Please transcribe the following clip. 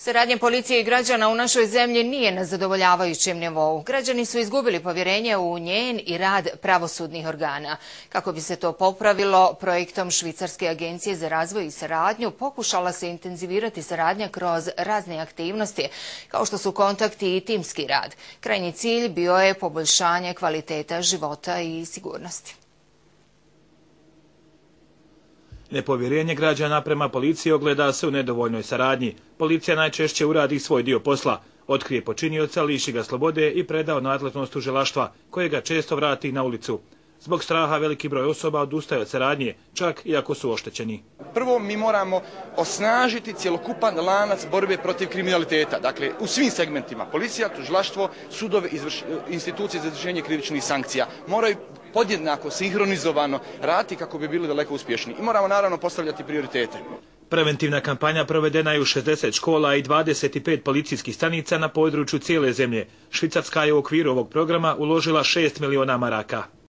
Saradnje policije i građana u našoj zemlji nije na zadovoljavajućem nivou. Građani su izgubili povjerenje u njen i rad pravosudnih organa. Kako bi se to popravilo, projektom Švicarske agencije za razvoj i saradnju pokušala se intenzivirati saradnja kroz razne aktivnosti, kao što su kontakti i timski rad. Krajnji cilj bio je poboljšanje kvaliteta života i sigurnosti. Nepovjerenje građana prema policiji ogleda se u nedovoljnoj saradnji. Policija najčešće uradi svoj dio posla, otkrije počinioca, liši ga slobode i predao nadležnost tužilaštva, koje ga često vrati na ulicu. Zbog straha veliki broj osoba odustaje od saradnje, čak i ako su oštećeni. Prvo mi moramo osnažiti cjelokupan lanac borbe protiv kriminaliteta. Dakle, u svim segmentima. Policija, tužilaštvo, sudove, izvrš, institucije za izvršenje krivičnih sankcija moraju podjednako, sinhronizovano raditi kako bi bili daleko uspješni. I moramo naravno postavljati prioritete. Preventivna kampanja provedena je u 60 škola i 25 policijskih stanica na području cijele zemlje. Švicarska je u okviru ovog programa uložila 6 miliona maraka.